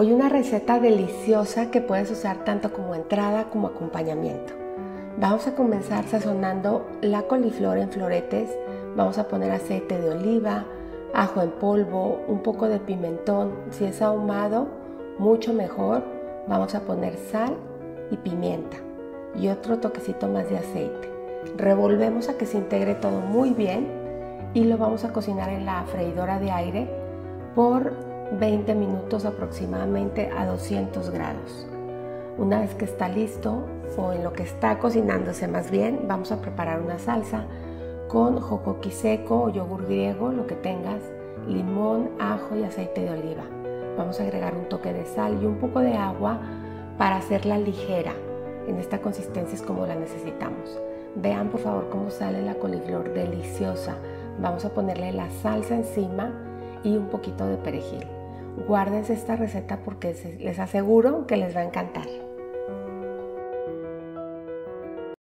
Hoy una receta deliciosa que puedes usar tanto como entrada como acompañamiento. Vamos a comenzar sazonando la coliflor en floretes. Vamos a poner aceite de oliva, ajo en polvo, un poco de pimentón. Si es ahumado, mucho mejor. Vamos a poner sal y pimienta y otro toquecito más de aceite. Revolvemos a que se integre todo muy bien y lo vamos a cocinar en la freidora de aire por 20 minutos aproximadamente a 200 grados. Una vez que está listo o en lo que está cocinándose más bien, vamos a preparar una salsa con jocoqui seco o yogur griego, lo que tengas, limón, ajo y aceite de oliva. Vamos a agregar un toque de sal y un poco de agua para hacerla ligera. En esta consistencia es como la necesitamos. Vean por favor cómo sale la coliflor deliciosa. Vamos a ponerle la salsa encima y un poquito de perejil. Guárdense esta receta porque les aseguro que les va a encantar.